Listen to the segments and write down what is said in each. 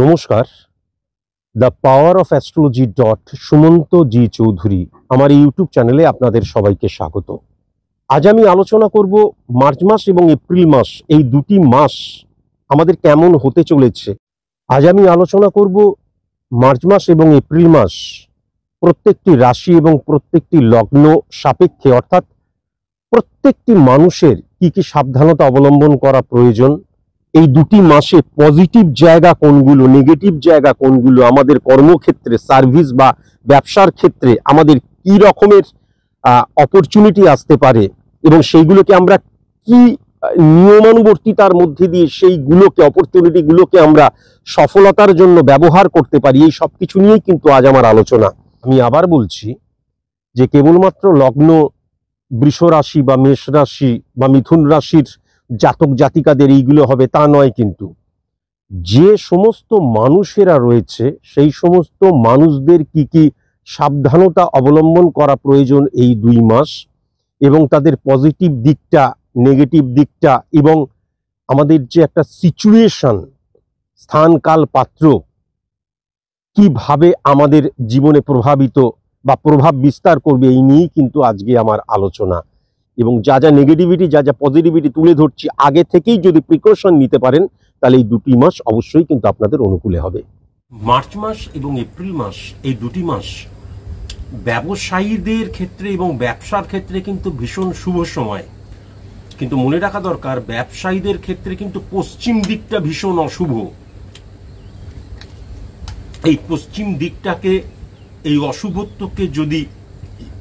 নমস্কার। The power of astrology dot Sumanta ji Chowdhury আমার YouTube চ্যানেলে আপনাদের সবাইকে স্বাগত। আজ আমি আলোচনা করব মার্চ মাস এবং এপ্রিল মাস, এই দুটি মাস আমাদের কেমন হতে চলেছে। আজ আমি আলোচনা করব মার্চ মাস এবং এপ্রিল মাস, প্রত্যেকটি রাশি এবং প্রত্যেকটি লগ্ন সাপেক্ষে, অর্থাৎ প্রত্যেকটি মানুষের কি কি সাবধানতা অবলম্বন করা প্রয়োজন এই দুটি মাসে পজিটিভ জায়গা কোনগুলো, নেগেটিভ জায়গা কোনগুলো, আমাদের কর্মক্ষেত্রে, সার্ভিস বা ব্যবসার ক্ষেত্রে আমাদের কি রকমের অপরচুনিটি আসতে পারে এবং সেইগুলোকে আমরা কি নিয়মানুবর্তিতার মধ্যে দিয়ে সেইগুলোকে অপরচুনিটিগুলোকে আমরা সফলতার জন্য ব্যবহার করতে পারি, এই সব কিছু নিয়েই কিন্তু আজ আমার আলোচনা। আমি আবার বলছি যে কেবলমাত্র লগ্ন বৃষ রাশি বা মেষ রাশি বা মিথুন রাশির জাতক জাতিকাদের এইগুলো হবে তা নয় কিন্তু। যে সমস্ত মানুষেরা রয়েছে, সেই সমস্ত মানুষদের কি কি সাবধানতা অবলম্বন করা প্রয়োজন এই দুই মাস এবং তাদের পজিটিভ দিকটা নেগেটিভ দিকটা এবং আমাদের যে একটা সিচুয়েশন স্থান কাল পাত্র কীভাবে আমাদের জীবনে প্রভাবিত বা প্রভাব বিস্তার করবে এই নিয়েই কিন্তু আজকে আমার আলোচনা। এবং যা যা নেগেটিভিটি যা যা পজিটিভিটি তুলে ধরছি, আগে থেকেই যদি প্রিকশন নিতে পারেন, তাহলে এই দুটি মাস অবশ্যই কিন্তু আপনাদের অনুকূলে হবে। মার্চ মাস এবং এপ্রিল মাস, এই দুটি মাস ব্যবসায়ীদের ক্ষেত্রে এবং ব্যবসার ক্ষেত্রে কিন্তু ভীষণ শুভ সময়। কিন্তু মনে রাখা দরকার, ব্যবসায়ীদের ক্ষেত্রে কিন্তু পশ্চিম দিকটা ভীষণ অশুভ। এই পশ্চিম দিকটাকে, এই অশুভত্বকে যদি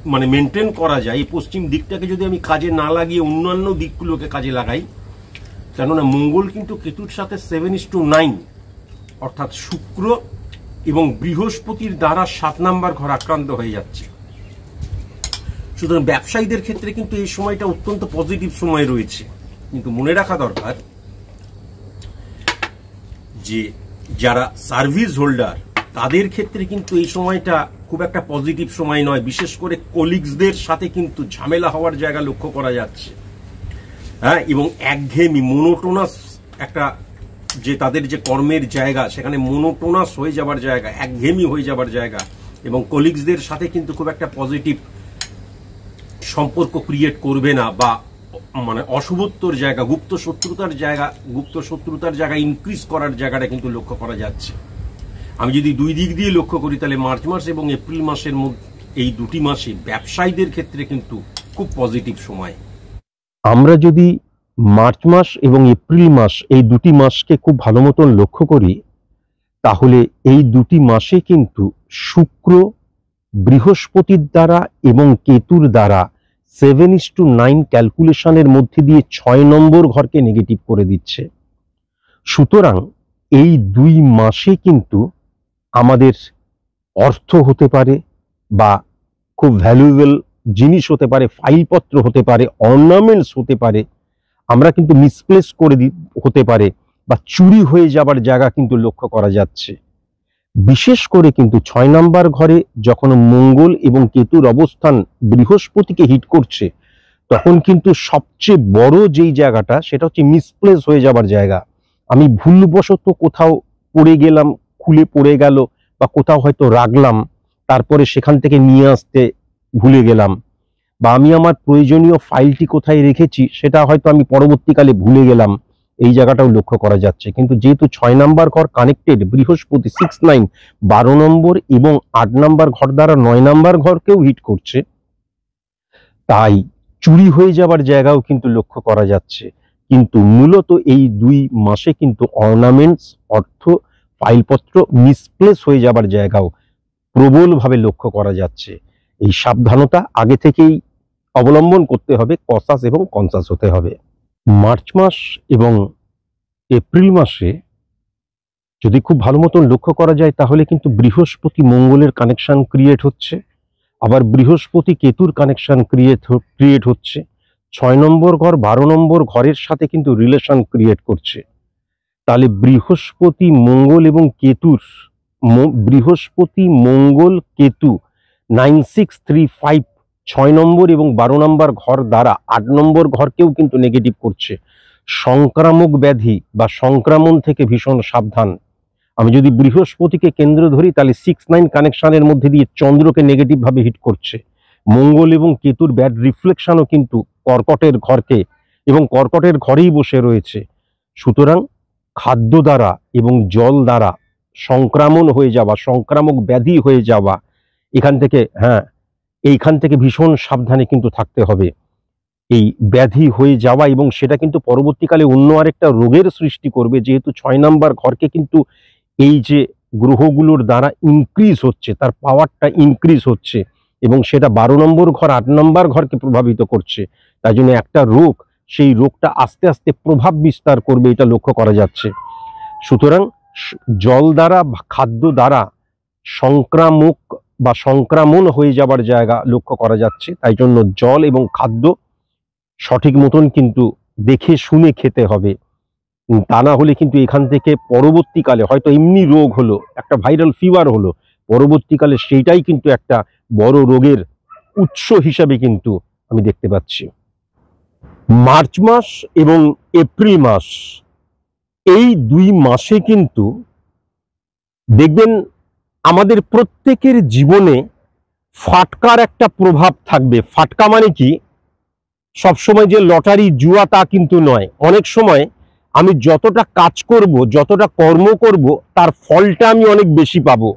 মানে মেনটেন করা যায়, এই পশ্চিম দিকটাকে যদি আমি কাজে না লাগিয়ে অন্যান্য দিকগুলোকে কাজে লাগাই, কেননা মঙ্গল কিন্তু কেতুর সাথে সেভেন ইস টু নাইন অর্থাৎ শুক্র এবং বৃহস্পতির দ্বারা সাত নাম্বার ঘর আক্রান্ত হয়ে যাচ্ছে। সুতরাং ব্যবসায়ীদের ক্ষেত্রে কিন্তু এই সময়টা অত্যন্ত পজিটিভ সময় রয়েছে। কিন্তু মনে রাখা দরকার যে যারা সার্ভিস হোল্ডার তাদের ক্ষেত্রে কিন্তু এই সময়টা খুব একটা পজিটিভ সময় নয়। বিশেষ করে কলিগসদের সাথে কিন্তু ঝামেলা হওয়ার জায়গা লক্ষ্য করা যাচ্ছে। হ্যাঁ এবং একঘেয়েমি মোনোটোনাস একটা যে তাদের যে কর্মের জায়গা, সেখানে মোনোটোনাস হয়ে যাবার জায়গা, একঘেয়েমি হয়ে যাবার জায়গা, এবং কলিগসদের সাথে কিন্তু খুব একটা পজিটিভ সম্পর্ক ক্রিয়েট করবে না, বা মানে অশুভত্বর জায়গা, গুপ্ত শত্রুতার জায়গা, গুপ্ত শত্রুতার জায়গা ইনক্রিজ করার জায়গাটা কিন্তু লক্ষ্য করা যাচ্ছে। আমি যদি দুই দিক দিয়ে লক্ষ্য করি, তাহলে মার্চ মাস এবং এপ্রিল মাসের মধ্যে এই দুটি মাসে ব্যবসায়ীদের ক্ষেত্রে কিন্তু খুব পজিটিভ সময়। আমরা যদি মার্চ মাস এবং এপ্রিল মাস এই দুটি মাসকে খুব ভালো মতন লক্ষ্য করি, তাহলে এই দুটি মাসে কিন্তু শুক্র, বৃহস্পতির দ্বারা এবং কেতুর দ্বারা সেভেন ইস টু নাইন ক্যালকুলেশনের মধ্যে দিয়ে ছয় নম্বর ঘরকে নেগেটিভ করে দিচ্ছে। সুতরাং এই দুই মাসে কিন্তু আমাদের অর্থ হতে পারে বা খুব ভ্যালুয়েবল জিনিস হতে পারে ফাইলপত্র হতে পারে অর্নামেন্টস হতে পারে, আমরা কিন্তু মিসপ্লেস করে হতে পারে বা চুরি হয়ে যাবার জায়গা কিন্তু লক্ষ্য করা যাচ্ছে। বিশেষ করে কিন্তু ছয় নাম্বার ঘরে যখন মঙ্গল এবং কেতুর অবস্থান বৃহস্পতিকে হিট করছে, তখন কিন্তু সবচেয়ে বড় যেই জায়গাটা, সেটা হচ্ছে মিসপ্লেস হয়ে যাবার জায়গা। আমি ভুলবশত কোথাও পড়ে গেলাম খুলে পড়ে গেল বা কোথাও হয়তো রাখলাম, তারপরে সেখান থেকে নিয়ে আসতে ভুলে গেলাম বা আমি আমার প্রয়োজনীয় ফাইলটি কোথায় রেখেছি সেটা হয়তো আমি পরবর্তীকালে ভুলে গেলাম, এই জায়গাটাও লক্ষ্য করা যাচ্ছে। কিন্তু যেহেতু ছয় নাম্বার ঘর কানেক্টেড বৃহস্পতি সিক্স নাইন বারো নম্বর এবং আট নাম্বার ঘর দ্বারা নয় নাম্বার ঘরকেও হিট করছে, তাই চুরি হয়ে যাবার জায়গাও কিন্তু লক্ষ্য করা যাচ্ছে। কিন্তু মূলত এই দুই মাসে কিন্তু অর্নামেন্টস অর্থ ফাইলপত্র মিসপ্লেস হয়ে যাবার জায়গাও প্রবলভাবে লক্ষ্য করা যাচ্ছে। এই সাবধানতা আগে থেকেই অবলম্বন করতে হবে কসাস এবং কনসাস হতে হবে। মার্চ মাস এবং এপ্রিল মাসে যদি খুব ভালো মতন লক্ষ্য করা যায়, তাহলে কিন্তু বৃহস্পতি মঙ্গলের কানেকশন ক্রিয়েট হচ্ছে। আবার বৃহস্পতি কেতুর কানেকশন ক্রিয়েট ক্রিয়েট হচ্ছে। ছয় নম্বর ঘর, বারো নম্বর ঘরের সাথে কিন্তু রিলেশন ক্রিয়েট করছে। তাহলে বৃহস্পতি, মঙ্গল এবং কেতুর Brihaspati, Mangal, Ketu nine six three five ছয় নম্বর এবং বারো নম্বর ঘর দ্বারা আট নম্বর ঘরকেও কিন্তু নেগেটিভ করছে। সংক্রামক ব্যাধি বা সংক্রমণ থেকে ভীষণ সাবধান। আমি যদি বৃহস্পতিকে কেন্দ্র ধরি, তাহলে সিক্স নাইন কানেকশানের মধ্যে দিয়ে চন্দ্রকে নেগেটিভভাবে হিট করছে। মঙ্গল এবং কেতুর ব্যাড রিফ্লেকশনও কিন্তু কর্কটের ঘরকে এবং কর্কটের ঘরেই বসে রয়েছে। সুতরাং খাদ্য দ্বারা এবং জল দ্বারা সংক্রামণ হয়ে যাওয়া, সংক্রামক ব্যাধি হয়ে যাওয়া, এখান থেকে হ্যাঁ এইখান থেকে ভীষণ সাবধানে কিন্তু থাকতে হবে। এই ব্যাধি হয়ে যাওয়া এবং সেটা কিন্তু পরবর্তীকালে অন্য আরেকটা রোগের সৃষ্টি করবে, যেহেতু ছয় নাম্বার ঘরকে কিন্তু এই যে গ্রহগুলোর দ্বারা ইনক্রিজ হচ্ছে, তার পাওয়ারটা ইনক্রিজ হচ্ছে এবং সেটা বারো নম্বর ঘর, আট নম্বর ঘরকে প্রভাবিত করছে। তাই জন্য একটা রোগ সেই রোগটা আস্তে আস্তে প্রভাব বিস্তার করবে, এটা লক্ষ্য করা যাচ্ছে। সুতরাং জল দ্বারা খাদ্য দ্বারা সংক্রামক বা সংক্রামণ হয়ে যাবার জায়গা লক্ষ্য করা যাচ্ছে। তাই জন্য জল এবং খাদ্য সঠিক মতন কিন্তু দেখে শুনে খেতে হবে। তা না হলে কিন্তু এখান থেকে পরবর্তীকালে হয়তো এমনি রোগ হলো, একটা ভাইরাল ফিভার হলো, পরবর্তীকালে সেইটাই কিন্তু একটা বড় রোগের উৎস হিসাবে কিন্তু আমি দেখতে পাচ্ছি। মার্চ মাস এবং এপ্রিল মাস, এই দুই মাসে কিন্তু দেখবেন আমাদের প্রত্যেকের জীবনে ফাটকার একটা প্রভাব থাকবে। ফাটকা মানে কি? সবসময় যে লটারি জুয়া তা কিন্তু নয়। অনেক সময় আমি যতটা কাজ করব, যতটা কর্ম করব, তার ফলটা আমি অনেক বেশি পাবো।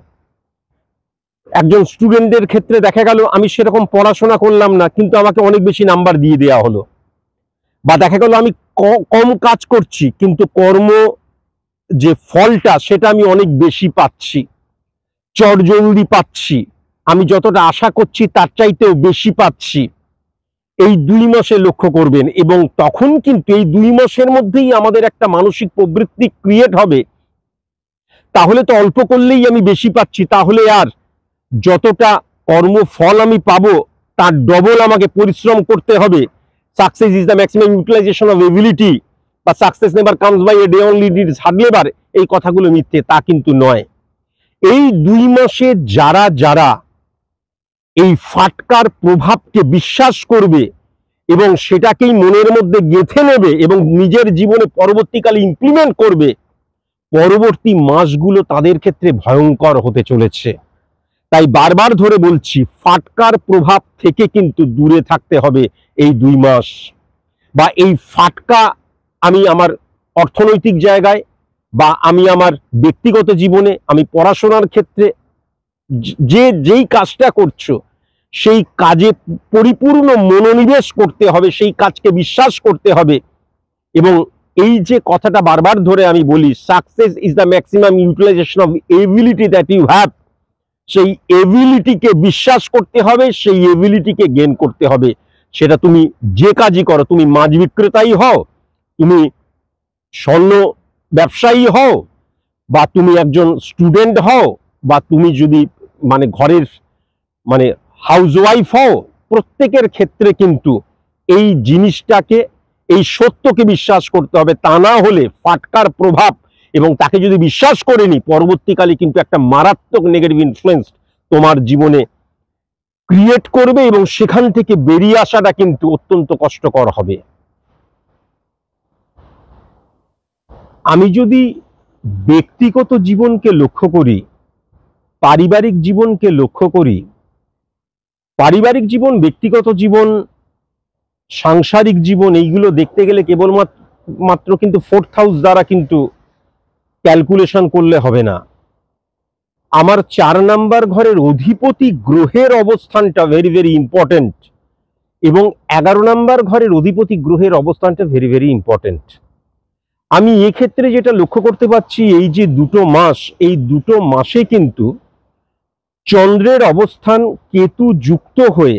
একজন স্টুডেন্টের ক্ষেত্রে দেখা গেল, আমি সেরকম পড়াশোনা করলাম না, কিন্তু আমাকে অনেক বেশি নাম্বার দিয়ে দেওয়া হলো। বা দেখা গেল আমি কম কাজ করছি, কিন্তু কর্ম যে ফলটা সেটা আমি অনেক বেশি পাচ্ছি চটজলদি পাচ্ছি, আমি যতটা আশা করছি তার চাইতেও বেশি পাচ্ছি, এই দুই মাসে লক্ষ্য করবেন। এবং তখন কিন্তু এই দুই মাসের মধ্যেই আমাদের একটা মানসিক প্রবৃত্তি ক্রিয়েট হবে। তাহলে তো অল্প করলেই আমি বেশি পাচ্ছি, তাহলে আর যতটা কর্মফল আমি পাবো, তার ডবল আমাকে পরিশ্রম করতে হবে। Success is the maximum utilisation of ability বা success never comes by a day only deeds hard labour এই কথাগুলো মিথ্যে, তা কিন্তু নয়। এই দুই মাসে যারা যারা এই ফাটকার প্রভাবকে বিশ্বাস করবে এবং সেটাকেই মনের মধ্যে গেঁথে নেবে এবং নিজের জীবনে পরবর্তীকালে ইমপ্লিমেন্ট করবে, পরবর্তী মাসগুলো তাদের ক্ষেত্রে ভয়ঙ্কর হতে চলেছে। তাই বারবার ধরে বলছি, ফাটকার প্রভাব থেকে কিন্তু দূরে থাকতে হবে এই দুই মাস। বা এই ফাটকা আমি আমার অর্থনৈতিক জায়গায় বা আমি আমার ব্যক্তিগত জীবনে, আমি পড়াশোনার ক্ষেত্রে যে- যেই কাজটা করছ, সেই কাজে পরিপূর্ণ মনোনিবেশ করতে হবে, সেই কাজকে বিশ্বাস করতে হবে। এবং এই যে কথাটা বারবার ধরে আমি বলি success is the maximum utilisation of ability that you have সেই এবিলিটিকে বিশ্বাস করতে হবে, সেই এবিলিটিকে গেন করতে হবে। সেটা তুমি যে কাজই করো, তুমি মাছ বিক্রেতাই হও, তুমি স্বর্ণ ব্যবসায়ী হও, বা তুমি একজন স্টুডেন্ট হও, বা তুমি যদি মানে ঘরের মানে হাউসওয়াইফ হও, প্রত্যেকের ক্ষেত্রে কিন্তু এই জিনিসটাকে, এই সত্যকে বিশ্বাস করতে হবে। তা না হলে ফাটকার প্রভাব এবং তাকে যদি বিশ্বাস করে নি, পরবর্তীকালে কিন্তু একটা মারাত্মক নেগেটিভ ইনফ্লুয়েন্স তোমার জীবনে ক্রিয়েট করবে এবং সেখান থেকে বেরিয়ে আসাটা কিন্তু অত্যন্ত কষ্টকর হবে। আমি যদি ব্যক্তিগত জীবনকে লক্ষ্য করি, পারিবারিক জীবনকে লক্ষ্য করি, পারিবারিক জীবন, ব্যক্তিগত জীবন, সাংসারিক জীবন, এইগুলো দেখতে গেলে কেবলমাত্র মাত্র কিন্তু ফোর্থ হাউস দ্বারা কিন্তু ক্যালকুলেশন করলে হবে না। আমার চার নাম্বার ঘরের অধিপতি গ্রহের অবস্থানটা ভেরি ভেরি ইম্পর্টেন্ট এবং এগারো নাম্বার ঘরের অধিপতি গ্রহের অবস্থানটা ভেরি ভেরি ইম্পর্টেন্ট আমি এক্ষেত্রে যেটা লক্ষ্য করতে পারছি, এই যে দুটো মাস, এই দুটো মাসে কিন্তু চন্দ্রের অবস্থান কেতু যুক্ত হয়ে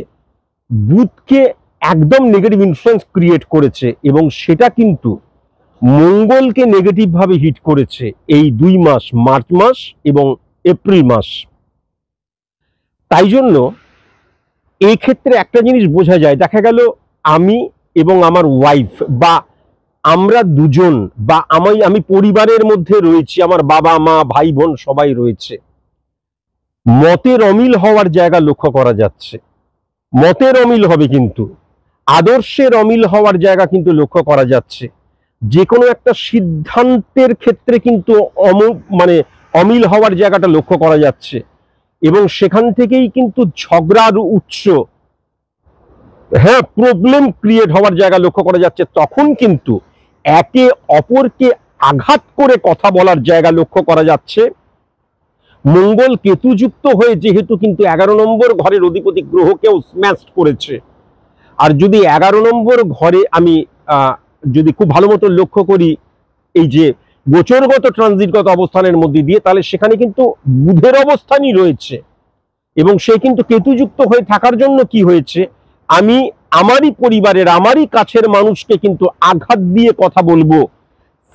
বুধকে একদম নেগেটিভ ইনফ্লুয়েন্স ক্রিয়েট করেছে এবং সেটা কিন্তু মঙ্গলকে নেগেটিভ ভাবে হিট করেছে এই দুই মাস, মার্চ মাস এবং এপ্রিল মাস। তাই জন্য এই ক্ষেত্রে একটা জিনিস বোঝা যায়, দেখা গেল আমি এবং আমার ওয়াইফ বা আমরা দুজন বা আমি আমি পরিবারের মধ্যে রয়েছি, আমার বাবা, মা, ভাই, বোন সবাই রয়েছে। মতের অমিল হওয়ার জায়গা লক্ষ্য করা যাচ্ছে। মতের অমিল হবে কিন্তু, আদর্শের অমিল হওয়ার জায়গা কিন্তু লক্ষ্য করা যাচ্ছে। যে কোনো একটা সিদ্ধান্তের ক্ষেত্রে কিন্তু অম মানে অমিল হওয়ার জায়গাটা লক্ষ্য করা যাচ্ছে। এবং সেখান থেকেই কিন্তু ঝগড়ার উৎস হ্যাঁ প্রবলেম ক্রিয়েট হওয়ার জায়গা লক্ষ্য করা যাচ্ছে। তখন কিন্তু একে অপরকে আঘাত করে কথা বলার জায়গা লক্ষ্য করা যাচ্ছে। মঙ্গল কেতুযুক্ত হয়ে যেহেতু কিন্তু এগারো নম্বর ঘরের অধিপতি গ্রহকেও স্ম্যাশ করেছে। আর যদি এগারো নম্বর ঘরে আমি যদি খুব ভালো মতো লক্ষ্য করি এই যে গোচরগত ট্রানজিটগত অবস্থানের মধ্যে দিয়ে, তাহলে সেখানে কিন্তু বুধের অবস্থানই রয়েছে। এবং সে কিন্তু কেতুযুক্ত হয়ে থাকার জন্য কি হয়েছে? আমি আমারই পরিবারের, আমারই কাছের মানুষকে কিন্তু আঘাত দিয়ে কথা বলব।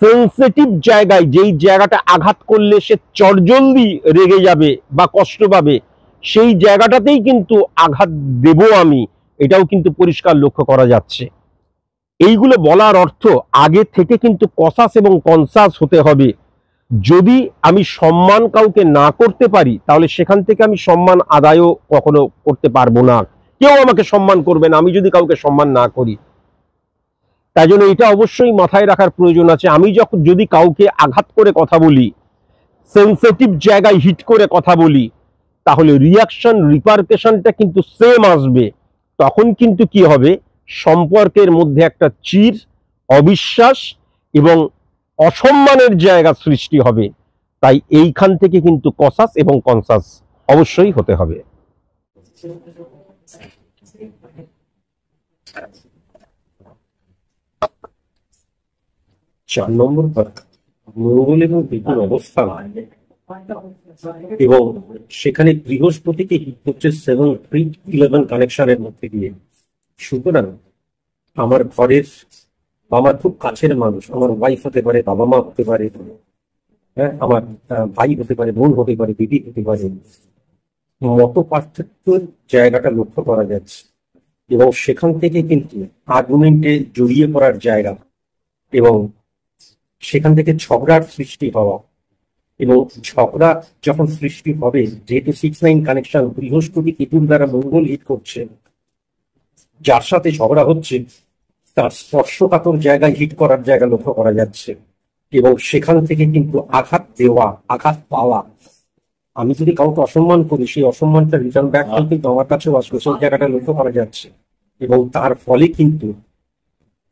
সেন্সিটিভ জায়গায় যেই জায়গাটা আঘাত করলে সে চটজলদি রেগে যাবে বা কষ্ট পাবে, সেই জায়গাটাতেই কিন্তু আঘাত দেব আমি। এটাও কিন্তু পরিষ্কার লক্ষ্য করা যাচ্ছে। এইগুলো বলার অর্থ আগে থেকে কিন্তু কসাস এবং কনসাস হতে হবে। যদি আমি সম্মান কাউকে না করতে পারি, তাহলে সেখান থেকে আমি সম্মান আদায়ও কখনো করতে পারব না। কেউ আমাকে সম্মান করবে না, আমি যদি কাউকে সম্মান না করি। তাই জন্য এটা অবশ্যই মাথায় রাখার প্রয়োজন আছে। আমি যখন যদি কাউকে আঘাত করে কথা বলি সেন্সিটিভ জায়গায় হিট করে কথা বলি, তাহলে রিয়াকশন রিপার্কেশনটা কিন্তু সেম আসবে। তখন কিন্তু কি হবে? সম্পর্কের মধ্যে একটা চির অবিশ্বাস এবং অসম্মানের জায়গা সৃষ্টি হবে। তাই এইখান থেকে কিন্তু কসাস এবং কনসাস অবশ্যই হতে হবে। চার নম্বর মঙ্গল এবং কেতুর অবস্থান এবং সেখানে বৃহস্পতিকে সেভেন থ্রি ইলেভেন কানেকশনের মধ্যে দিয়ে। সুতরাং আমার ঘরের আমার খুব কাছের মানুষ, আমার ওয়াইফ হতে পারে, বাবা মা হতে পারে হ্যাঁ আমার ভাই হতে পারে, বোন হতে পারে, দিদি হতে পারে। মত পার্থক্যের জায়গাটা লক্ষ্য করা যাচ্ছে। এবং সেখান থেকে কিন্তু আর্গুমেন্টে জড়িয়ে পড়ার জায়গা এবং সেখান থেকে ঝগড়ার সৃষ্টি হওয়া এবং ঝগড়া যখন সৃষ্টি হবে, যেহেতু সিক্স নাইন কানেকশন বৃহস্পতি কেতুর দ্বারা মঙ্গল হিট করছে যার সাথে ঝগড়া হচ্ছে তার স্পর্শকাতর জায়গায় হিট করার জায়গা লক্ষ্য করা যাচ্ছে। এবং সেখান থেকে কিন্তু আঘাত দেওয়া আঘাত পাওয়া। আমি যদি কাউকে অসম্মান করি সেই অসম্মানটা রিটার্ন ব্যাক কিন্তু আমার কাছেও আসবে সেই জায়গাটা লক্ষ্য করা যাচ্ছে। এবং তার ফলে কিন্তু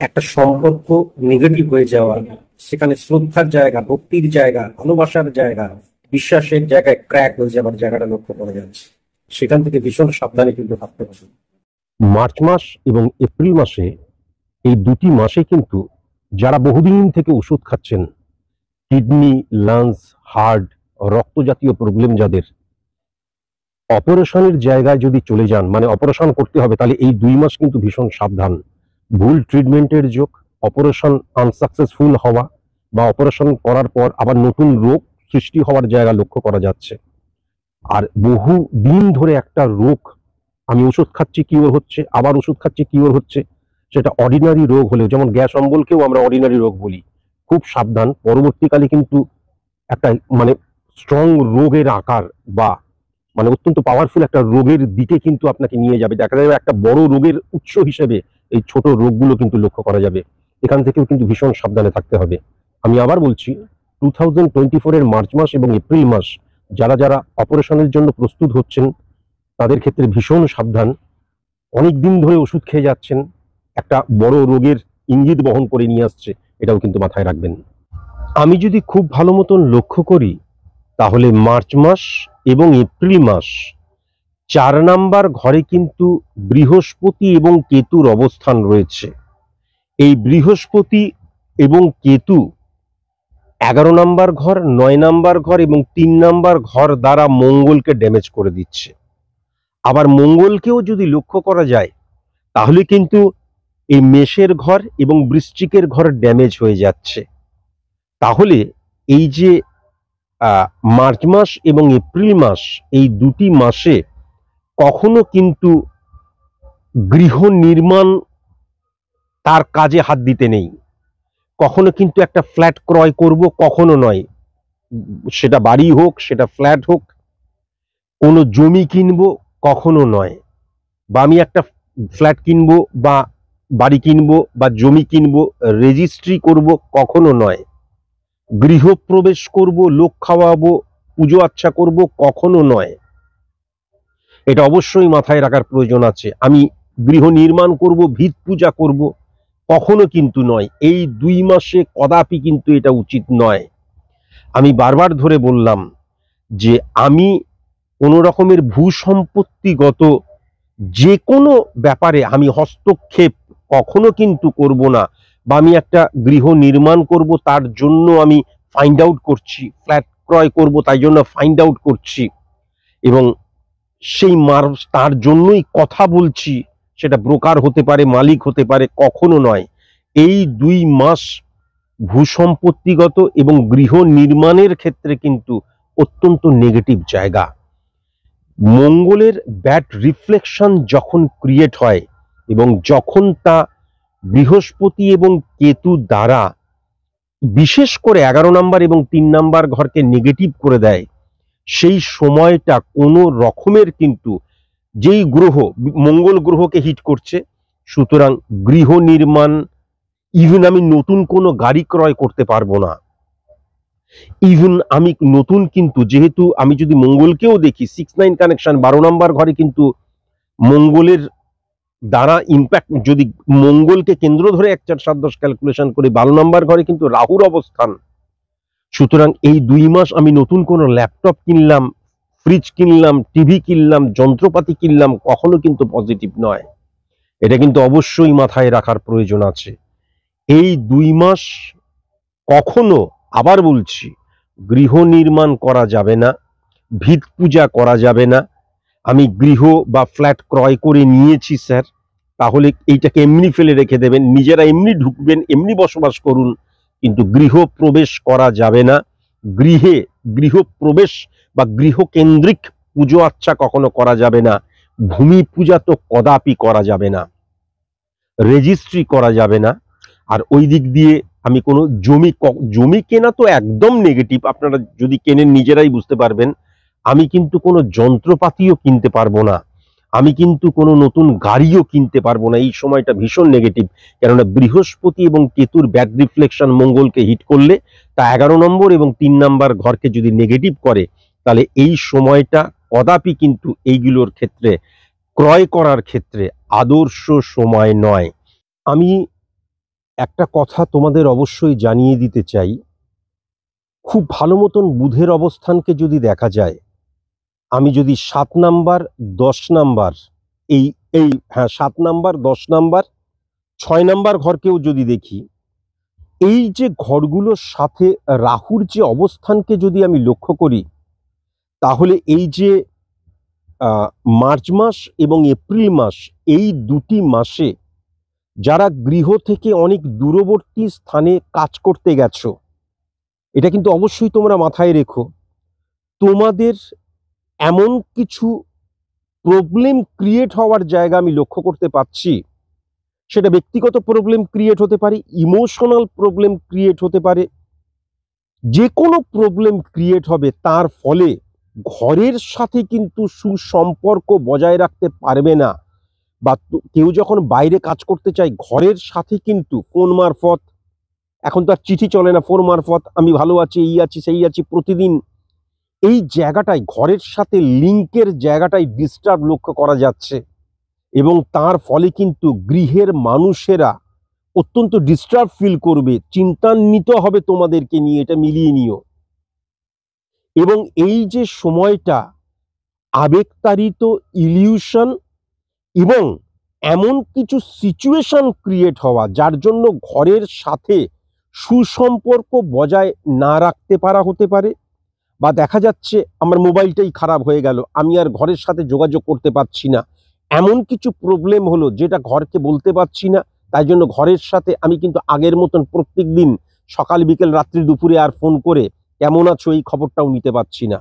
একটা সম্পর্ক নেগেটিভ হয়ে যাওয়া সেখানে শ্রদ্ধার জায়গা ভক্তির জায়গা ভালোবাসার জায়গা বিশ্বাসের জায়গায় ক্র্যাক হয়ে যাওয়ার জায়গাটা লক্ষ্য করা যাচ্ছে। সেখান থেকে ভীষণ সাবধানে কিন্তু থাকতে হবে। মার্চ মাস এবং এপ্রিল মাসে এই দুটি মাসে কিন্তু যারা বহুদিন থেকে ওষুধ খাচ্ছেন, কিডনি, লাংস, হার্ট রক্ত জাতীয় প্রবলেম যাদের, অপারেশনের জায়গায় যদি চলে যান মানে অপারেশন করতে হবে, তাহলে এই দুই মাস কিন্তু ভীষণ সাবধান। ভুল ট্রিটমেন্টের যোগ, অপারেশন আনসাকসেসফুল হওয়া বা অপারেশন করার পর আবার নতুন রোগ সৃষ্টি হওয়ার জায়গা লক্ষ্য করা যাচ্ছে। আর বহু দিন ধরে একটা রোগ আমি ওষুধ খাচ্ছি কিওর হচ্ছে, আবার ওষুধ খাচ্ছি কিওর হচ্ছে। সেটা অর্ডিনারি রোগ হলেও যেমন গ্যাস অম্বলকেও আমরা অর্ডিনারি রোগ বলি, খুব সাবধান। পরবর্তীকালে কিন্তু একটা মানে স্ট্রং রোগের আকার বা মানে অত্যন্ত পাওয়ারফুল একটা রোগের দিকে কিন্তু আপনাকে নিয়ে যাবে। দেখা যাবে একটা বড় রোগের উৎস হিসেবে এই ছোট রোগগুলো কিন্তু লক্ষ্য করা যাবে। এখান থেকেও কিন্তু ভীষণ সাবধানে থাকতে হবে। আমি আবার বলছি টু থাউজেন্ড টোয়েন্টি ফোরের মার্চ মাস এবং এপ্রিল মাস, যারা যারা অপারেশনের জন্য প্রস্তুত হচ্ছেন তাদের ক্ষেত্রে ভীষণ সাবধান। অনেক দিন ধরে ওষুধ খেয়ে যাচ্ছেন, একটা বড় রোগের ইঙ্গিত বহন করে নিয়ে আসছে, এটাও কিন্তু মাথায় রাখবেন। আমি যদি খুব ভালো মতন লক্ষ্য করি, তাহলে মার্চ মাস এবং এপ্রিল মাস, চার নাম্বার ঘরে কিন্তু বৃহস্পতি এবং কেতুর অবস্থান রয়েছে। এই বৃহস্পতি এবং কেতু এগারো নাম্বার ঘর, নয় নাম্বার ঘর এবং তিন নাম্বার ঘর দ্বারা মঙ্গলকে ড্যামেজ করে দিচ্ছে। আবার মঙ্গলকেও যদি লক্ষ্য করা যায়, তাহলে কিন্তু এই মেষের ঘর এবং বৃশ্চিকের ঘর ড্যামেজ হয়ে যাচ্ছে। তাহলে এই যে মার্চ মাস এবং এপ্রিল মাস এই দুটি মাসে কখনো কিন্তু গৃহ নির্মাণ তার কাজে হাত দিতে নেই। কখনো কিন্তু একটা ফ্ল্যাট ক্রয় করব, কখনো নয়। সেটা বাড়ি হোক, সেটা ফ্ল্যাট হোক, কোনো জমি কিনবো কখনো নয়। বা আমি একটা ফ্ল্যাট কিনবো বা বাড়ি কিনবো বা জমি কিনবো রেজিস্ট্রি করব কখনো নয়। গৃহপ্রবেশ করব, লোক খাওয়াবো, পুজো আচ্ছা করব কখনো নয়। এটা অবশ্যই মাথায় রাখার প্রয়োজন আছে। আমি গৃহ নির্মাণ করব, ভিত পূজা করব, কখনো কিন্তু নয়। এই দুই মাসে কদাপি কিন্তু এটা উচিত নয়। আমি বারবার ধরে বললাম যে আমি কোনো রকমের ভূসম্পত্তিগত যে কোনো ব্যাপারে আমি হস্তক্ষেপ কখনো কিন্তু করব না বা আমি একটা গৃহ নির্মাণ করব, তার জন্য আমি ফাইন্ড আউট করছি ফ্ল্যাট ক্রয় করব, তাই জন্য ফাইন্ড আউট করছি এবং সেই মার, তার জন্যই কথা বলছি, সেটা ব্রোকার হতে পারে, মালিক হতে পারে, কখনো নয়। এই দুই মাস ভূসম্পত্তিগত এবং গৃহ নির্মাণের ক্ষেত্রে কিন্তু অত্যন্ত নেগেটিভ জায়গা। মঙ্গলের ব্যাট রিফ্লেকশন যখন ক্রিয়েট হয় এবং যখন তা বৃহস্পতি এবং কেতু দ্বারা বিশেষ করে এগারো নাম্বার এবং তিন নাম্বার ঘরকে নেগেটিভ করে দেয়, সেই সময়টা কোনো রকমের কিন্তু যেই গ্রহ, মঙ্গল গ্রহকে হিট করছে, সুতরাং গৃহ নির্মাণ ইভেন আমি নতুন কোনো গাড়ি ক্রয় করতে পারব না। ইভেন আমি নতুন কিন্তু, যেহেতু আমি যদি মঙ্গলকেও দেখি সিক্স নাইন কানেকশন বারো নম্বর ঘরে কিন্তু মঙ্গলের দ্বারা ইম্প্যাক্ট যদি মঙ্গলকে কেন্দ্র ধরে এক চার সাত দশ ক্যালকুলেশন করি, বারো নম্বর ঘরে কিন্তু রাহুর অবস্থান। সুতরাং এই দুই মাস আমি নতুন কোনো ল্যাপটপ কিনলাম ফ্রিজ কিনলাম টিভি কিনলাম, যন্ত্রপাতি কিনলাম, কখনো কিন্তু পজিটিভ নয়। এটা কিন্তু অবশ্যই মাথায় রাখার প্রয়োজন আছে। এই দুই মাস কখনো আবার বলছি, গৃহ নির্মাণ করা যাবে না, ভিত পূজা করা যাবে না। আমি গৃহ বা ফ্ল্যাট ক্রয় করে নিয়েছি, স্যার। তাহলে এইটাকে এমনি ফেলে রেখে দেবেন। নিজেরা এমনি ঢুকবেন, এমনি বসবাস করুন। কিন্তু গৃহ প্রবেশ করা যাবে না। গৃহে, গৃহ প্রবেশ বা গৃহকেন্দ্রিক পুজো আচ্ছা কখনো করা যাবে না। ভূমি পূজা তো কদাপি করা যাবে না। রেজিস্ট্রি করা যাবে না। আর ওই দিক দিয়ে আমি কোনো জমি জমি কেনা তো একদম নেগেটিভ আপনারা যদি কেনেন নিজেরাই বুঝতে পারবেন। আমি কিন্তু কোনো যন্ত্রপাতিও কিনতে পারব না। আমি কিন্তু কোনো নতুন গাড়িও কিনতে পারব না। এই সময়টা ভীষণ নেগেটিভ কেননা বৃহস্পতি এবং কেতুর ব্যাড রিফ্লেকশন মঙ্গলকে হিট করলে তা এগারো নম্বর এবং তিন নম্বর ঘরকে যদি নেগেটিভ করে, তাহলে এই সময়টা কদাপি কিন্তু এইগুলোর ক্ষেত্রে, ক্রয় করার ক্ষেত্রে আদর্শ সময় নয়। আমি একটা কথা তোমাদের অবশ্যই জানিয়ে দিতে চাই। খুব ভালো মতন বুধের অবস্থানকে যদি দেখা যায়, আমি যদি সাত নাম্বার, দশ নাম্বার, এই এই হ্যাঁ সাত নাম্বার, দশ নাম্বার, ছয় নাম্বার ঘরকেও যদি দেখি, এই যে ঘরগুলোর সাথে রাহুর যে অবস্থানকে যদি আমি লক্ষ্য করি, তাহলে এই যে মার্চ মাস এবং এপ্রিল মাস, এই দুটি মাসে যারা গৃহ থেকে অনেক দূরবর্তী স্থানে কাজ করতে গেছো, এটা কিন্তু অবশ্যই তোমরা মাথায় রেখো। তোমাদের এমন কিছু প্রবলেম ক্রিয়েট হওয়ার জায়গা আমি লক্ষ্য করতে পারছি। সেটা ব্যক্তিগত প্রবলেম ক্রিয়েট হতে পারে ইমোশনাল প্রবলেম ক্রিয়েট হতে পারে। যে কোনো প্রবলেম ক্রিয়েট হবে, তার ফলে ঘরের সাথে কিন্তু সুসম্পর্ক বজায় রাখতে পারবে না। বা কেউ যখন বাইরে কাজ করতে চায়, ঘরের সাথে কিন্তু ফোন মারফত, এখন তো আর চিঠি চলে না, ফোন মারফত, আমি ভালো আছি, এই আছি, সেই আছি প্রতিদিন। এই জায়গাটায়, ঘরের সাথে লিঙ্কের জায়গাটায় ডিস্টার্ব লক্ষ্য করা যাচ্ছে। এবং তার ফলে কিন্তু গৃহের মানুষেরা অত্যন্ত ডিস্টার্ব ফিল করবে, চিন্তান্বিত হবে তোমাদেরকে নিয়ে, এটা মিলিয়ে নিও। এবং এই যে সময়টা আবেগতারিত ইলিউশন এবং এমন কিছু সিচুয়েশন ক্রিয়েট হওয়া যার জন্য ঘরের সাথে সুসম্পর্ক বজায় না রাখতে পারা হতে পারে বা দেখা যাচ্ছে আমার মোবাইলটাই খারাপ হয়ে গেল, আমি আর ঘরের সাথে যোগাযোগ করতে পারছি না। এমন কিছু প্রবলেম হলো যেটা ঘরকে বলতে পারছি না, তাই জন্য ঘরের সাথে আমি কিন্তু আগের মতন প্রত্যেক দিন সকাল, বিকেল, রাত্রি, দুপুরে আর ফোন করে কেমন আছো এই খবরটাও নিতে পারছি না।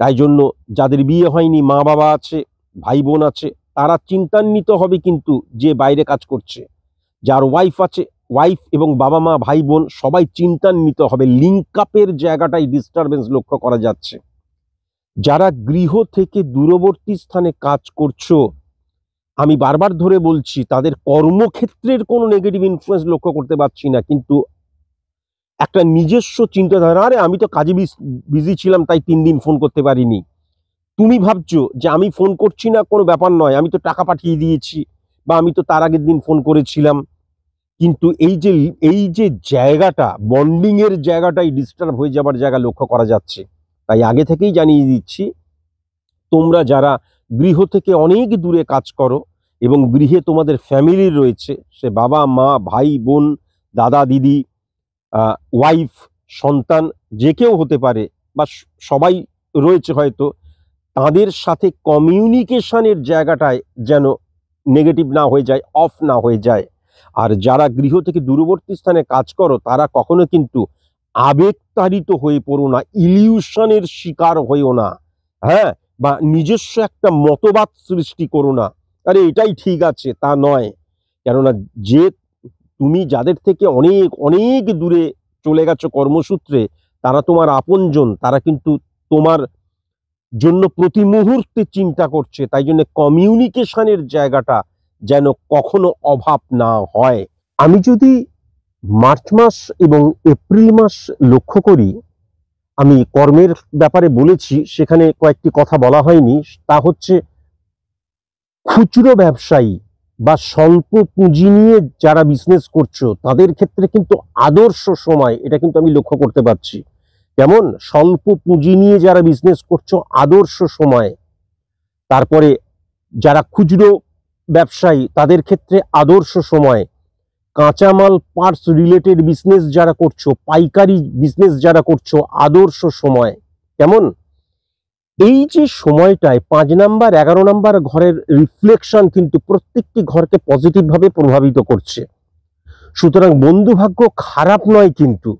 তাই জন্য যাদের বিয়ে হয়নি মা বাবা আছে ভাই বোন আছে তারা চিন্তান্বিত হবে কিন্তু যে বাইরে কাজ করছে। যার ওয়াইফ আছে ওয়াইফ এবং বাবা মা, ভাই বোন সবাই চিন্তান্বিত হবে। লিঙ্ক আপের জায়গাটায় ডিস্টারবেন্স লক্ষ্য করা যাচ্ছে। যারা গৃহ থেকে দূরবর্তী স্থানে কাজ করছ, আমি বারবার ধরে বলছি, তাদের কর্মক্ষেত্রের কোনো নেগেটিভ ইনফ্লুয়েন্স লক্ষ্য করতে পারছি না। কিন্তু একটা নিজস্ব চিন্তাধারা আরে আমি তো কাজে বিজি ছিলাম, তাই তিন দিন ফোন করতে পারিনি। তুমি ভাবছ যে আমি ফোন করছি না? কোনো ব্যাপার নয়। আমি তো টাকা পাঠিয়ে দিয়েছি বা আমি তো তার আগের দিন ফোন করেছিলাম। কিন্তু এই যে এই যে জায়গাটা বন্ডিং এর জায়গাটাই ডিস্টার্ব হয়ে যাবার জায়গা লক্ষ্য করা যাচ্ছে। তাই আগে থেকেই জানিয়ে দিচ্ছি, তোমরা যারা গৃহ থেকে অনেক দূরে কাজ করো এবং গৃহে তোমাদের ফ্যামিলি রয়েছে, সে বাবা, মা, ভাই, বোন, দাদা, দিদি ওয়াইফ সন্তান, যে কেউ হতে পারে বা সবাই রয়েছে হয়তো তাদের সাথে কমিউনিকেশনের জায়গাটায় যেন নেগেটিভ না হয়ে যায়, অফ না হয়ে যায়। আর যারা গৃহ থেকে দূরবর্তী স্থানে কাজ করো, তারা কখনো কিন্তু আবেগতাড়িত হয়ে পড়ো না, ইলিউশনের শিকার হয়েও না হ্যাঁ? বা নিজস্ব একটা মতবাদ সৃষ্টি করো না। আরে, এটাই ঠিক আছে, তা নয়। কেননা যে তুমি যাদের থেকে অনেক অনেক দূরে চলে গেছো কর্মসূত্রে, তারা তোমার আপনজন, তারা কিন্তু তোমার জন্য প্রতি মুহূর্তে চিন্তা করছে, তাই জন্য কমিউনিকেশনের জায়গাটা যেন কখনো অভাব না হয়। আমি যদি মার্চ মাস এবং এপ্রিল মাস লক্ষ্য করি, আমি কর্মের ব্যাপারে বলেছি, সেখানে কয়েকটি কথা বলা হয়নি, তা হচ্ছে খুচরো ব্যবসায়ী বা স্বল্প পুঁজি নিয়ে যারা বিজনেস করছ, তাদের ক্ষেত্রে কিন্তু আদর্শ সময়, এটা কিন্তু আমি লক্ষ্য করতে পারছি। কেমন স্বল্প পুঁজি নিয়ে যারা বিজনেস করছ আদর্শ সময়, তারপরে যারা খুচরো ব্যবসায়ী, তাদের ক্ষেত্রে আদর্শ সময়, কাঁচামাল পার্টস রিলেটেড বিজনেস যারা করছ, পাইকারি বিজনেস যারা করছ আদর্শ সময় কেমন এই যে সময়টায় পাঁচ নাম্বার, এগারো নাম্বার ঘরের রিফ্লেকশন কিন্তু প্রত্যেকটি ঘরকে পজিটিভ ভাবে প্রভাবিত করছে। সুতরাং বন্ধু ভাগ্য খারাপ নয় কিন্তু।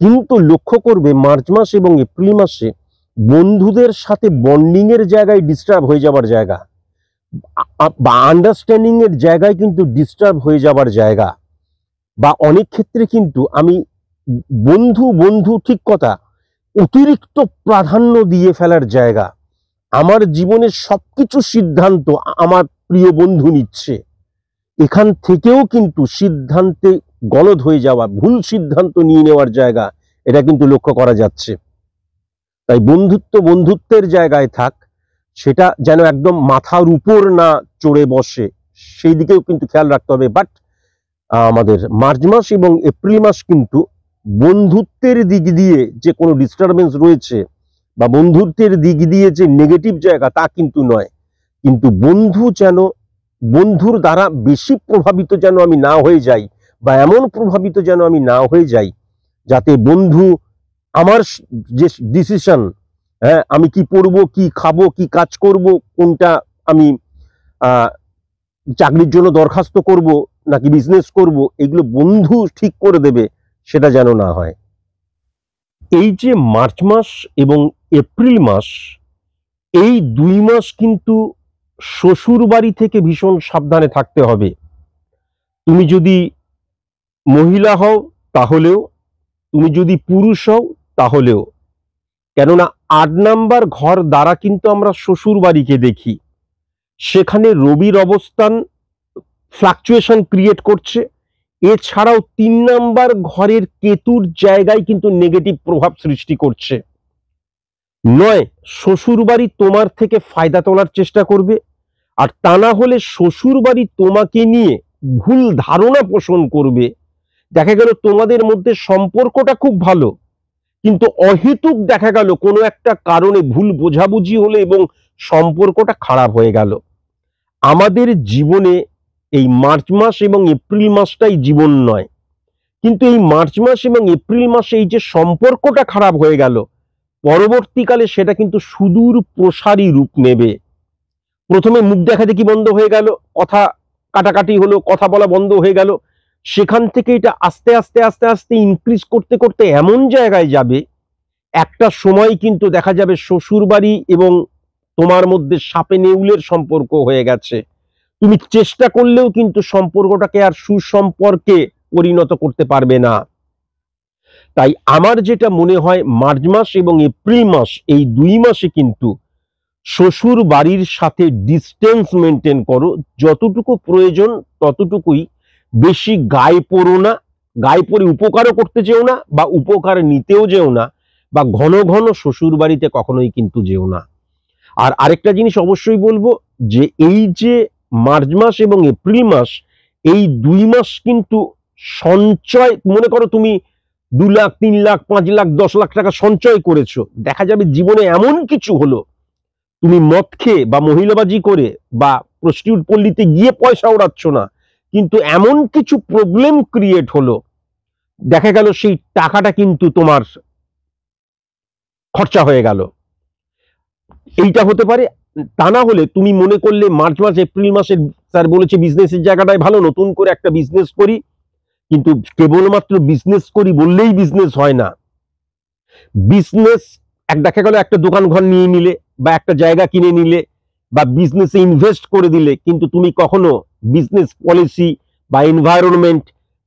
কিন্তু লক্ষ্য করবে মার্চ মাস এবং এপ্রিল মাসে বন্ধুদের সাথে বন্ডিং এর জায়গায় ডিস্টার্ব হয়ে যাবার জায়গা। বা আন্ডারস্ট্যান্ডিং এর জায়গায় কিন্তু ডিস্টার্ব হয়ে যাবার জায়গা। বা অনেক ক্ষেত্রে কিন্তু আমি বন্ধু বন্ধু ঠিক কথা, অতিরিক্ত প্রাধান্য দিয়ে ফেলার জায়গা। আমার জীবনের সবকিছু সিদ্ধান্ত আমার প্রিয় বন্ধু নিচ্ছে। এখান থেকেও কিন্তু সিদ্ধান্তে গলদ হয়ে যাওয়া, ভুল সিদ্ধান্ত নিয়ে নেওয়ার জায়গা, এটা কিন্তু লক্ষ্য করা যাচ্ছে। তাই বন্ধুত্ব বন্ধুত্বের জায়গায় থাক, সেটা যেন একদম মাথার উপর না চড়ে বসে, সেই দিকেও কিন্তু খেয়াল রাখতে হবে। বাট আমাদের মার্চ মাস এবং এপ্রিল মাস কিন্তু বন্ধুত্বের দিক দিয়ে যে কোনো ডিস্টারবেন্স রয়েছে বা বন্ধুত্বের দিক দিয়ে যে নেগেটিভ জায়গা, তা কিন্তু নয়। কিন্তু বন্ধু যেন, বন্ধুর দ্বারা বেশি প্রভাবিত যেন আমি না হয়ে যাই বা এমন প্রভাবিত যেন আমি না হয়ে যাই, যাতে বন্ধু আমার যে ডিসিশন হ্যাঁ আমি কি পড়ব, কি খাব, কি কাজ করব, কোনটা আমি চাকরির জন্য দরখাস্ত করব, নাকি বিজনেস করব, এগুলো বন্ধু ঠিক করে দেবে, সেটা যেন না হয়। এই যে মার্চ মাস এবং এপ্রিল মাস, এই দুই মাস কিন্তু শ্বশুর বাড়ি থেকে ভীষণ সাবধানে থাকতে হবে। তুমি যদি মহিলা হও তাহলেও, তুমি যদি পুরুষ হও তাহলেও। কেননা আট নাম্বার ঘর দ্বারা কিন্তু আমরা শ্বশুর বাড়িকে দেখি। সেখানে রবির অবস্থান ফ্লাকচুয়েশন ক্রিয়েট করছে। এছাড়াও তিন নাম্বার ঘরের কেতুর জায়গায় কিন্তু নেগেটিভ প্রভাব সৃষ্টি করছে। নয় শ্বশুর বাড়ি তোমার থেকে ফায়দা তোলার চেষ্টা করবে। আর তা না হলে শ্বশুর বাড়ি তোমাকে নিয়ে ভুল ধারণা পোষণ করবে। দেখা গেল তোমাদের মধ্যে সম্পর্কটা খুব ভালো, কিন্তু অহেতুক দেখা গেল কোনো একটা কারণে ভুল বোঝাবুঝি হলো এবং সম্পর্কটা খারাপ হয়ে গেল। আমাদের জীবনে এই মার্চ মাস এবং এপ্রিল মাসটাই জীবন নয়, কিন্তু এই মার্চ মাস এবং এপ্রিল মাসে এই যে সম্পর্কটা খারাপ হয়ে গেল, পরবর্তীকালে সেটা কিন্তু সুদূর প্রসারী রূপ নেবে। প্রথমে মুখ দেখা দেখি বন্ধ হয়ে গেল, কথা কাটাকাটি হলো, কথা বলা বন্ধ হয়ে গেল সেখান থেকে এটা আস্তে আস্তে আস্তে আস্তে ইনক্রিজ করতে করতে এমন জায়গায় যাবে, একটা সময় কিন্তু দেখা যাবে শ্বশুর বাড়ি এবং তোমার মধ্যে সাপে নেউলের সম্পর্ক হয়ে গেছে। তুমি চেষ্টা করলেও কিন্তু সম্পর্কটাকে আর সুসম্পর্কে পরিণত করতে পারবে না। তাই আমার যেটা মনে হয়, মার্চ মাস এবং এপ্রিল মাস, এই দুই মাসে কিন্তু শ্বশুর বাড়ির সাথে ডিস্টেন্স মেনটেন করো। যতটুকু প্রয়োজন ততটুকুই বেশি গায়ে পড়ো না, গায়ে পড়ে উপকারও করতে যেও না বা উপকার নিতেও যেও না বা ঘন ঘন শ্বশুর বাড়িতে কখনোই কিন্তু যেও না। আর আরেকটা জিনিস অবশ্যই বলব যে এই যে মার্চ মাস এবং এপ্রিল মাস, এই দুই মাস কিন্তু সঞ্চয়, মনে করো তুমি দু লাখ, তিন লাখ, পাঁচ লাখ, দশ লাখ টাকা সঞ্চয় করেছ, দেখা যাবে জীবনে এমন কিছু হলো, তুমি মদ খেয়ে বা মহিলাবাজি করে বা প্রস্টিউট পল্লীতে গিয়ে পয়সা ওড়াচ্ছ না কিন্তু এমন কিছু প্রবলেম ক্রিয়েট হলো। দেখা গেল সেই টাকাটা কিন্তু তোমার খরচা হয়ে গেল। এইটা হতে পারে, তা না হলে তুমি মনে করলে মার্চ মাস, এপ্রিল মাসে স্যার বলেছে বিজনেসের জায়গাটায় ভালো, নতুন করে একটা বিজনেস করি। কিন্তু কেবলমাত্র বিজনেস করি বললেই বিজনেস হয় না। বিজনেস এক দেখা গেল একটা দোকান ঘর নিয়ে নিলে বা একটা জায়গা কিনে নিলে বা বিজনেসে ইনভেস্ট করে দিলে কিন্তু তুমি কখনো বিজনেস পলিসি বা এনভায়রনমেন্ট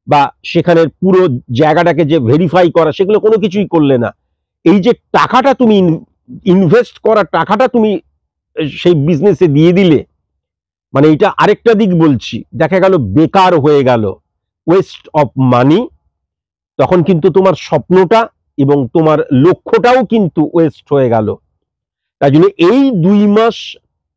বা সেখানের পুরো জায়গাটাকে যে ভেরিফাই করা সেগুলো কোনো কিছুই করলে না। এই যে টাকাটা তুমি ইনভেস্ট করা টাকাটা তুমি সেই বিজনেসে দিয়ে দিলে মানে এটা আরেকটা দিক বলছি, দেখা গেল বেকার হয়ে গেল ওয়েস্ট অফ মানি তখন কিন্তু তোমার স্বপ্নটা এবং তোমার লক্ষ্যটাও কিন্তু ওয়েস্ট হয়ে গেল। তাই জন্য এই দুই মাস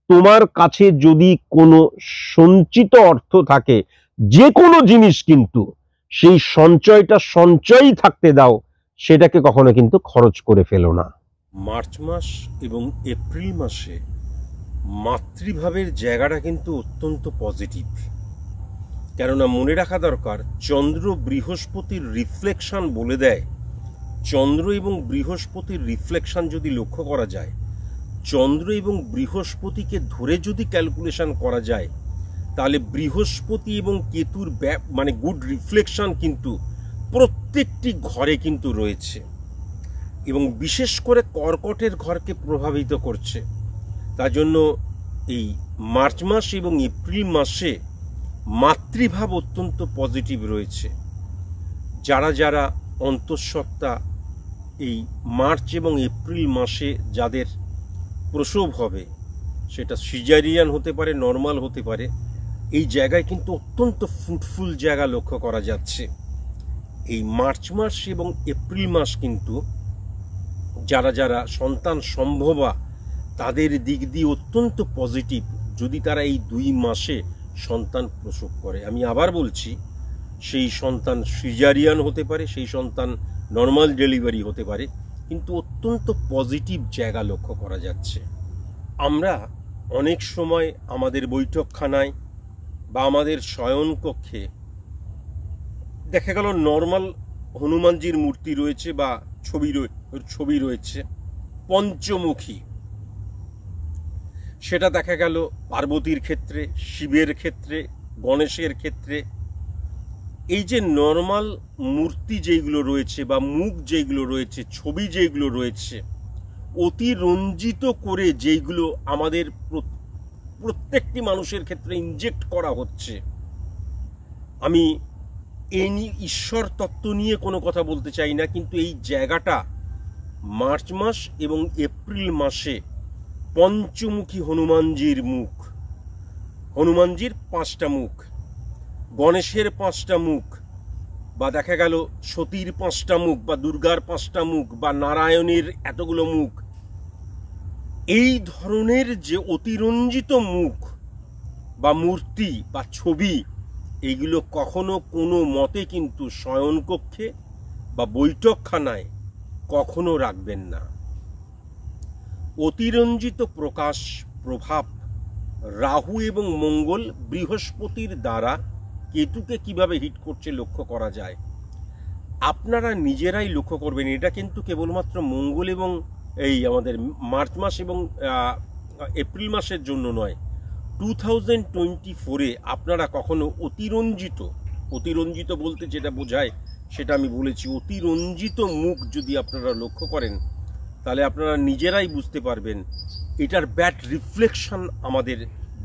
তোমার কাছে যদি কোনো সঞ্চিত অর্থ থাকে যে কোনো জিনিস কিন্তু, সেই সঞ্চয়টা সঞ্চয়ই থাকতে দাও, সেটাকে কখনো কিন্তু খরচ করে ফেলো না। মার্চ মাস এবং এপ্রিল মাসে মাতৃভাবের জায়গাটা কিন্তু অত্যন্ত পজিটিভ। কেননা মনে রাখা দরকার, চন্দ্র বৃহস্পতির রিফ্লেকশন বলে দেয়। চন্দ্র এবং বৃহস্পতির রিফ্লেকশন যদি লক্ষ্য করা যায় চন্দ্র এবং বৃহস্পতিকে ধরে যদি ক্যালকুলেশন করা যায়, তাহলে বৃহস্পতি এবং কেতুর মানে গুড রিফ্লেকশন কিন্তু প্রত্যেকটি ঘরে কিন্তু রয়েছে এবং বিশেষ করে কর্কটের ঘরকে প্রভাবিত করছে। তার জন্য এই মার্চ মাস এবং এপ্রিল মাসে মাতৃভাব অত্যন্ত পজিটিভ রয়েছে। যারা যারা অন্তঃসত্ত্বা এই মার্চ এবং এপ্রিল মাসে যাদের প্রসব হবে, সেটা সিজারিয়ান হতে পারে নর্মাল হতে পারে, এই জায়গায় কিন্তু অত্যন্ত ফ্রুটফুল জায়গা লক্ষ্য করা যাচ্ছে। এই মার্চ মাস এবং এপ্রিল মাস কিন্তু যারা যারা সন্তান সম্ভবা, তাদের দিক দিয়ে অত্যন্ত পজিটিভ যদি তারা এই দুই মাসে সন্তান প্রসব করে। আমি আবার বলছি, সেই সন্তান সিজারিয়ান হতে পারে, সেই সন্তান নর্মাল ডেলিভারি হতে পারে কিন্তু অত্যন্ত পজিটিভ জায়গা লক্ষ্য করা যাচ্ছে। আমরা অনেক সময় আমাদের বৈঠকখানায় বা আমাদের শয়নকক্ষে দেখা গেল নর্মাল হনুমানজির মূর্তি রয়েছে বা ছবি ছবি রয়েছে, পঞ্চমুখী। সেটা দেখা গেল পার্বতীর ক্ষেত্রে, শিবের ক্ষেত্রে, গণেশের ক্ষেত্রে এই যে নর্মাল মূর্তি যেগুলো রয়েছে বা মুখ যেগুলো রয়েছে, ছবি যেগুলো রয়েছে অতি রঞ্জিত করে যেইগুলো আমাদের প্রত্যেকটি মানুষের ক্ষেত্রে ইনজেক্ট করা হচ্ছে, আমি এই ঈশ্বর তত্ত্ব নিয়ে কোনো কথা বলতে চাই না, কিন্তু এই জায়গাটা মার্চ মাস এবং এপ্রিল মাসে পঞ্চমুখী হনুমানজির মুখ, হনুমানজির পাঁচটা মুখ। গণেশের পাঁচটা মুখ, বা দেখা গেল সতীর পাঁচটা মুখ, বা দুর্গার পাঁচটা মুখ, বা নারায়ণের এতগুলো মুখ, এই ধরনের যে অতিরঞ্জিত মুখ, বা মূর্তি, বা ছবি এইগুলো কখনো কোনো মতে কিন্তু শয়নকক্ষে বা বৈঠকখানায় কখনো রাখবেন না। অতিরঞ্জিত প্রকাশ, প্রভাব রাহু এবং মঙ্গল বৃহস্পতির দ্বারা কেতুকে কীভাবে হিট করছে লক্ষ্য করা যায়? আপনারা নিজেরাই লক্ষ্য করবেন, এটা কিন্তু কেবলমাত্র মঙ্গল এবং এই আমাদের মার্চ মাস এবং এপ্রিল মাসের জন্য নয়। টু থাউজেন্ড টোয়েন্টি ফোরে আপনারা কখনো অতিরঞ্জিত অতিরঞ্জিত বলতে যেটা বোঝায় সেটা আমি বলেছি, অতিরঞ্জিত মুখ যদি আপনারা লক্ষ্য করেন, তাহলে আপনারা নিজেরাই বুঝতে পারবেন এটার ব্যাড রিফ্লেকশন আমাদের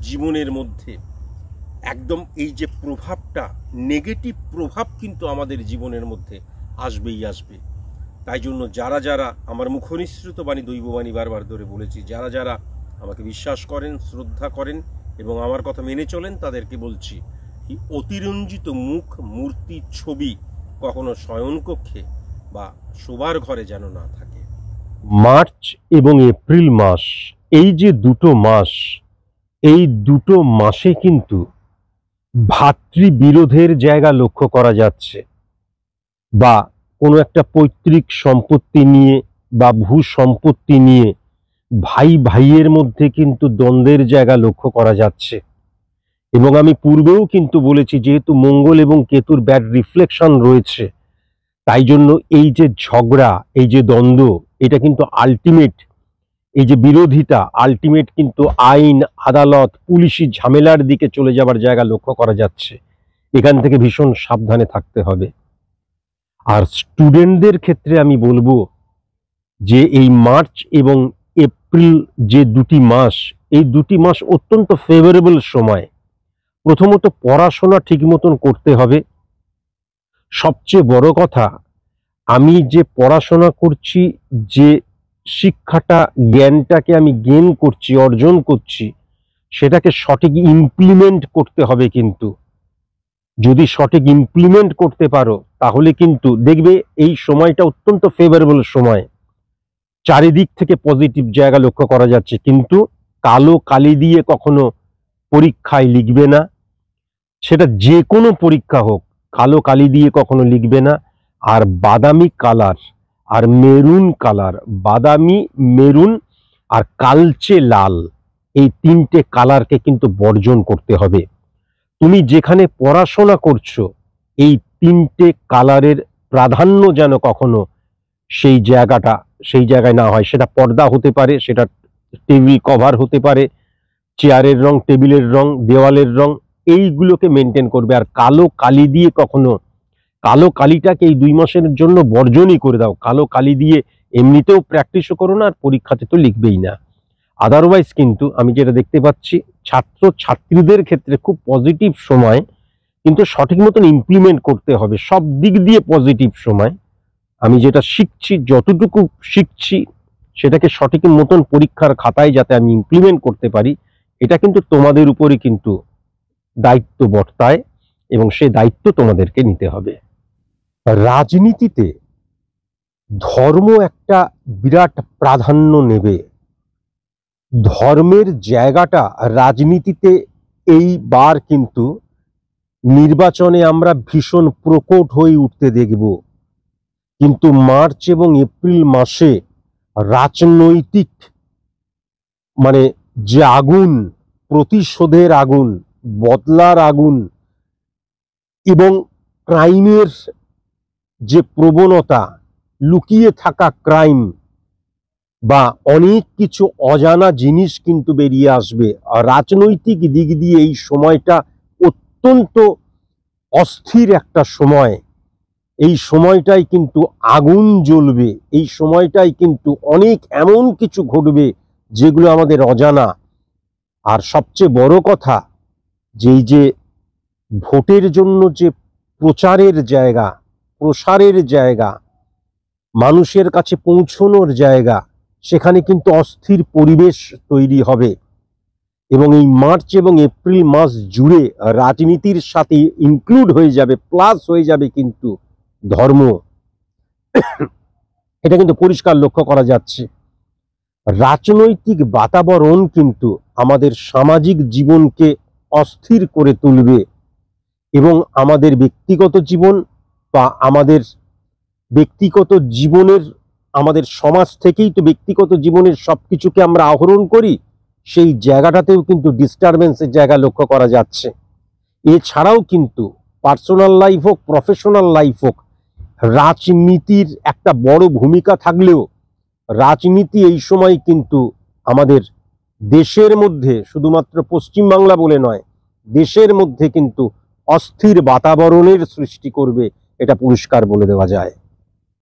জীবনের মধ্যে। একদম এই যে প্রভাবটা নেগেটিভ প্রভাব কিন্তু আমাদের জীবনের মধ্যে আসবেই আসবে। তাই জন্য যারা যারা আমার মুখনিসৃত বাণী দৈববাণী বারবার ধরে বলেছি, যারা যারা আমাকে বিশ্বাস করেন, শ্রদ্ধা করেন এবং আমার কথা মেনে চলেন, তাদেরকে বলছি অতিরঞ্জিত মুখ, মূর্তি, ছবি কখনো শয়নকক্ষে বা শোবার ঘরে যেন না থাকে। মার্চ এবং এপ্রিল মাস, এই যে দুটো মাস, এই দুটো মাসে কিন্তু ভাতৃবিরোধের জায়গা লক্ষ্য করা যাচ্ছে বা কোনো একটা পৈতৃক সম্পত্তি নিয়ে বা ভূ সম্পত্তি নিয়ে ভাই ভাইয়ের মধ্যে কিন্তু দ্বন্দ্বের জায়গা লক্ষ্য করা যাচ্ছে। এবং আমি পূর্বেও কিন্তু বলেছি, যেহেতু মঙ্গল এবং কেতুর ব্যাড রিফ্লেকশন রয়েছে, তাই জন্য এই যে ঝগড়া, এই যে দ্বন্দ্ব, এটা কিন্তু আলটিমেট এই যে বিরোধিতা আলটিমেট কিন্তু আইন, আদালত, পুলিশি ঝামেলার দিকে চলে যাবার জায়গা লক্ষ্য করা যাচ্ছে। এখান থেকে ভীষণ সাবধানে থাকতে হবে। আর স্টুডেন্টদের ক্ষেত্রে আমি বলব যে এই মার্চ এবং এপ্রিল যে দুটি মাস, এই দুটি মাস অত্যন্ত ফেভারেবল সময়। প্রথমত পড়াশোনা ঠিক মতন করতে হবে। সবচেয়ে বড় কথা, আমি যে পড়াশোনা করছি, যে শিক্ষাটা, জ্ঞানটাকে আমি গেন করছি, অর্জন করছি, সেটাকে সঠিক ইমপ্লিমেন্ট করতে হবে কিন্তু। যদি সঠিক ইমপ্লিমেন্ট করতে পারো, তাহলে কিন্তু দেখবে এই সময়টা অত্যন্ত ফেভারেবল সময়। চারিদিক থেকে পজিটিভ জায়গা লক্ষ্য করা যাচ্ছে, কিন্তু কালো কালি দিয়ে কখনো পরীক্ষায় লিখবে না। সেটা যে কোনো পরীক্ষা হোক, কালো কালি দিয়ে কখনো লিখবে না। আর বাদামি কালার আর মেরুন কালার, বাদামি, মেরুন আর কালচে লাল। এই তিনটে কালারকে কিন্তু বর্জন করতে হবে। তুমি যেখানে পড়াশোনা করছ, এই তিনটে কালারের প্রাধান্য যেন কখনো সেই জায়গাটা, সেই জায়গায় না হয়। সেটা পর্দা হতে পারে, সেটা টেবিল কভার হতে পারে, চেয়ারের রং, টেবিলের রং, দেওয়ালের রং, এইগুলোকে মেনটেন করবে। আর কালো কালি দিয়ে কখনো কালো কালিটাকে এই দুই মাসের জন্য বর্জনই করে দাও। কালো কালি দিয়ে এমনিতেও প্র্যাকটিসও করো না, আর পরীক্ষাতে তো লিখবেই না। আদারওয়াইজ কিন্তু আমি যেটা দেখতে পাচ্ছি ছাত্র ছাত্রীদের ক্ষেত্রে খুব পজিটিভ সময়, কিন্তু সঠিক মতন ইমপ্লিমেন্ট করতে হবে। সব দিক দিয়ে পজিটিভ সময়। আমি যেটা শিখছি, যতটুকু শিখছি, সেটাকে সঠিক মতন পরীক্ষার খাতায় যাতে আমি ইমপ্লিমেন্ট করতে পারি, এটা কিন্তু তোমাদের উপরই কিন্তু দায়িত্ব বর্তায়, এবং সেই দায়িত্ব তোমাদেরকে নিতে হবে। রাজনীতিতে ধর্ম একটা বিরাট প্রাধান্য নেবে। ধর্মের জায়গাটা রাজনীতিতে এইবার কিন্তু নির্বাচনে আমরা ভীষণ প্রকট হয়ে উঠতে দেখব। কিন্তু মার্চ এবং এপ্রিল মাসে রাজনৈতিক মানে যে আগুন, প্রতিশোধের আগুন, বদলার আগুন এবং ক্রাইমের যে প্রবণতা লুকিয়ে থাকা ক্রাইম বা অনেক কিছু অজানা জিনিস কিন্তু বেরিয়ে আসবে। আর রাজনৈতিক দিক দিয়ে এই সময়টা অত্যন্ত অস্থির একটা সময়। এই সময়টাই কিন্তু আগুন জ্বলবে। এই সময়টাই কিন্তু অনেক এমন কিছু ঘটবে যেগুলো আমাদের অজানা। আর সবচেয়ে বড় কথা, যেই যে ভোটের জন্য যে প্রচারের জায়গা প্রসারের জায়গা, মানুষের কাছে পৌঁছনোর জায়গা, সেখানে কিন্তু অস্থির পরিবেশ তৈরি হবে। এবং এই মার্চ এবং এপ্রিল মাস জুড়ে রাজনীতির সাথে ইনক্লুড হয়ে যাবে প্লাস হয়ে যাবে কিন্তু ধর্ম। এটা কিন্তু পরিষ্কার লক্ষ্য করা যাচ্ছে। রাজনৈতিক বাতাবরণ কিন্তু আমাদের সামাজিক জীবনকে অস্থির করে তুলবে এবং আমাদের ব্যক্তিগত জীবন বা আমাদের ব্যক্তিগত জীবনের, আমাদের সমাজ থেকেই তো ব্যক্তিগত জীবনের সব কিছুকে আমরা আহরণ করি, সেই জায়গাটাতেও কিন্তু ডিস্টারবেন্সের জায়গা লক্ষ্য করা যাচ্ছে। এছাড়াও কিন্তু পার্সোনাল লাইফ হোক প্রফেশনাল লাইফ হোক, রাজনীতির একটা বড় ভূমিকা থাকলেও রাজনীতি এই সময় কিন্তু আমাদের দেশের মধ্যে, শুধুমাত্র পশ্চিমবাংলা বলে নয়, দেশের মধ্যে কিন্তু অস্থির বাতাবরণের সৃষ্টি করবে এটা পরিষ্কার বলে দেওয়া যায়।